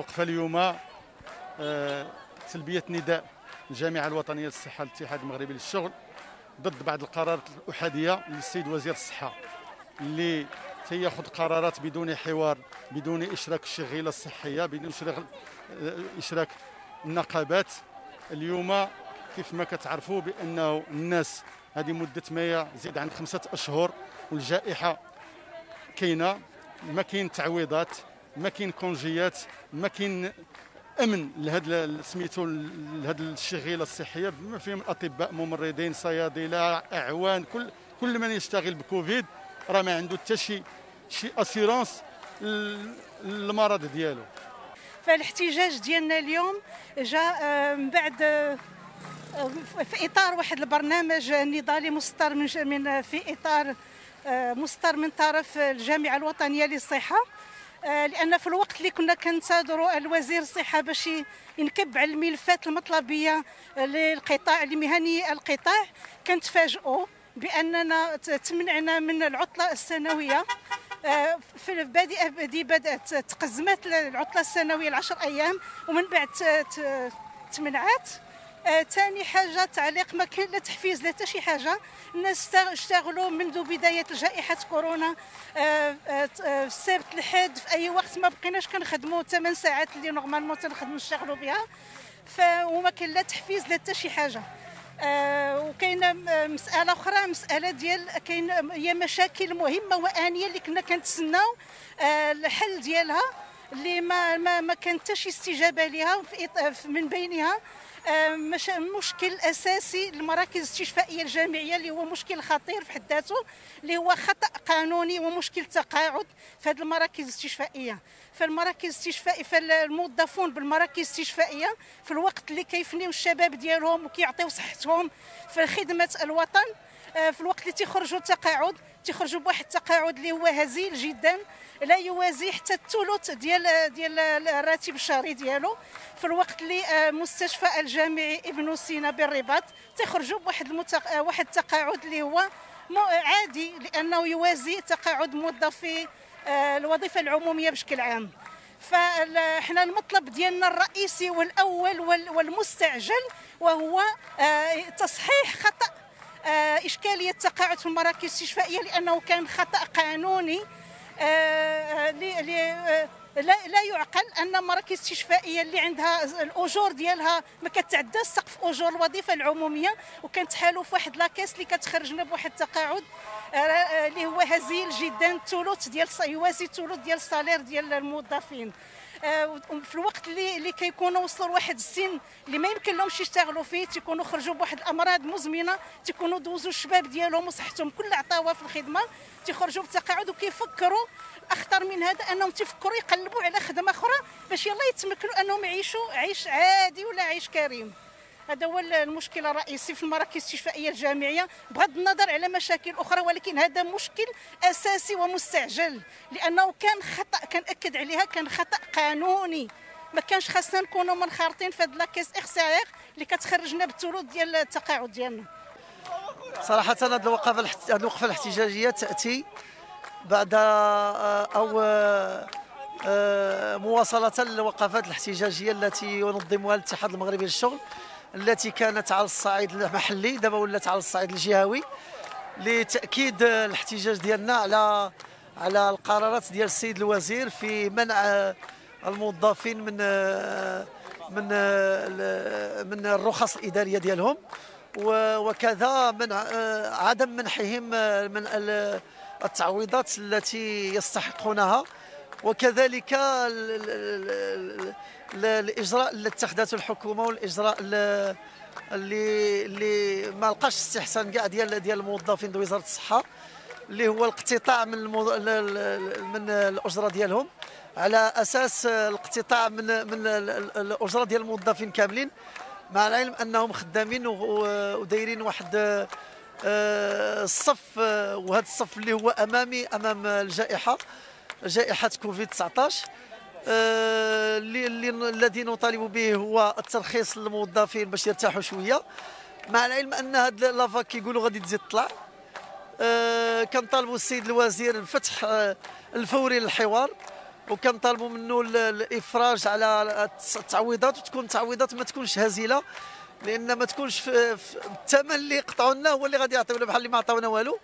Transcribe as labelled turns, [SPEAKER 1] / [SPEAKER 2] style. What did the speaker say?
[SPEAKER 1] الوقفة اليوم آه، تلبية نداء الجامعة الوطنية للصحة الاتحاد المغربي للشغل ضد بعض القرارات الأحادية للسيد وزير الصحة اللي تياخذ قرارات بدون حوار بدون إشراك الشغيلة الصحية بدون إشراك آه، إشراك النقابات. اليوم كيف ما كتعرفوا بأنه الناس هذه مدة ما يزيد عن خمسة أشهر والجائحة كاينة ما كاين تعويضات. ما كاين كونجيات ما كاين أمن لهذا سميتو لهذه الشغيلة الصحية. بما فيهم أطباء ممرضين صيادلة أعوان كل كل من يشتغل بكوفيد راه ما عنده حتى شي شي أسيرونس المرض ديالو.
[SPEAKER 2] فالاحتجاج ديالنا اليوم جاء آه، من بعد آه، في إطار واحد البرنامج نضالي مصدر من من في إطار آه، مصدر من طرف الجامعة الوطنية للصحة. آه، لأن في الوقت اللي كنا كنتظروا الوزير الصحة باش ينكب على الملفات المطلبية للقطاع لمهني القطاع كنتفاجئوا بأننا تمنعنا من العطلة السنوية. آه، في بادئه بدي بدأت تقزمت العطلة السنوية العشر أيام ومن بعد تمنعات ثاني آه حاجة تعليق ما كان لا تحفيز لا حتى شي حاجة. الناس اشتغلوا منذ بداية جائحة كورونا. آه آه, آه، السبت الحد في أي وقت ما بقيناش كنخدموا 8 ساعات اللي نورمالمون تنخدموا نشتغلوا بها. ف وما كان لا تحفيز لا حتى شي حاجة. آه وكاينة مسألة أخرى مسألة ديال كاين هي مشاكل مهمة وآنية اللي كنا كنتسناو. آه الحل ديالها اللي ما ما, ما كان حتى شي استجابة لها من بينها. مش مشكل أساسي للمراكز الاستشفائيه الجامعية اللي هو مشكل خطير في حد ذاته اللي هو خطأ قانوني ومشكل تقاعد في هذه المراكز الاستشفائيه فالمراكز الاستشفائيه فالموظفون بالمراكز الاستشفائيه في الوقت اللي كيفنيو الشباب ديالهم وكيعطيو صحتهم في خدمة الوطن آه، في الوقت اللي تيخرجوا التقاعد تيخرجوا بواحد التقاعد اللي هو هزيل جدا لا يوازي حتى الثلث ديال ديال الراتب الشهري ديالو. في الوقت اللي آه، مستشفى الجامعي ابن سينا بالرباط تخرجوا بواحد المتق... آه، واحد التقاعد اللي هو عادي لأنه يوازي تقاعد موظفي آه، الوظيفة العمومية بشكل عام. فاحنا المطلب ديالنا الرئيسي والأول والمستعجل وهو تصحيح خطأ إشكالية التقاعد في المراكز الاستشفائيه لأنه كان خطأ قانوني لا لا يعقل أن مراكز استشفائيه اللي عندها الأجور ديالها ما كتعدى سقف أجور الوظيفة العمومية وكانت حالو في واحد لاكيس اللي كتخرجنا بواحد التقاعد آه، آه، اللي هو هزيل جدا ثلث ديال يوازي ثلث ديال الصالير ديال الموظفين. آه، في الوقت اللي اللي كيكونوا وصلوا لواحد السن اللي ما يمكن لهمش يشتغلوا فيه تيكونوا خرجوا بواحد الأمراض مزمنة تيكونوا دوزوا الشباب ديالهم وصحتهم كل عطاوة في الخدمة تيخرجوا بالتقاعد وكيفكروا. أخطر من هذا أنهم تفكروا يقلبوا على خدمة أخرى باش يلا يتمكنوا أنهم يعيشوا عيش عادي ولا عيش كريم. هذا هو المشكل الرئيسي في المراكز الاستشفائيه الجامعية بغض النظر على مشاكل أخرى ولكن هذا مشكل أساسي ومستعجل لأنه كان خطأ كنأكد عليها كان خطأ قانوني. ما كانش خاصنا نكونوا منخرطين في هذا لاكيس اخسائر اللي كتخرجنا بالثلث ديال التقاعد ديالنا.
[SPEAKER 3] صراحة هذه الوقفه هذه الوقفه الاحتجاجية تأتي بعد آه، أو آه، مواصلة للوقفات الاحتجاجية التي ينظمها الاتحاد المغربي للشغل. التي كانت على الصعيد المحلي دابا ولات على الصعيد الجهوي لتأكيد الاحتجاج ديالنا على على القرارات ديال السيد الوزير في منع الموظفين من من من الرخص الإدارية ديالهم وكذا منع عدم منحهم من التعويضات التي يستحقونها وكذلك الاجراء اللي اتخذته الحكومة والإجراء اللي اللي ما لقاش استحسان كاع ديال ديال الموظفين ديال وزارة الصحة اللي هو الاقتطاع من المو... من الأجرة ديالهم على أساس الاقتطاع من من الأجرة ديال الموظفين كاملين مع العلم أنهم خدامين ودايرين واحد آه، الصف آه، وهذا الصف اللي هو أمامي أمام الجائحة جائحة كوفيد 19 آه، اللي الذي نطالب به هو الترخيص للموظفين باش يرتاحوا شوية مع العلم أن هاد لافاك كيقولوا غادي تزيد تطلع كنطالبوا السيد الوزير الفتح الفوري للحوار وكنطالبوا منه الإفراج على التعويضات وتكون التعويضات ما تكونش هزيلة لأن ما تكونش في الثمن اللي قطعوا لنا هو اللي غادي يعطيونا بحال اللي ما عطاونا والو.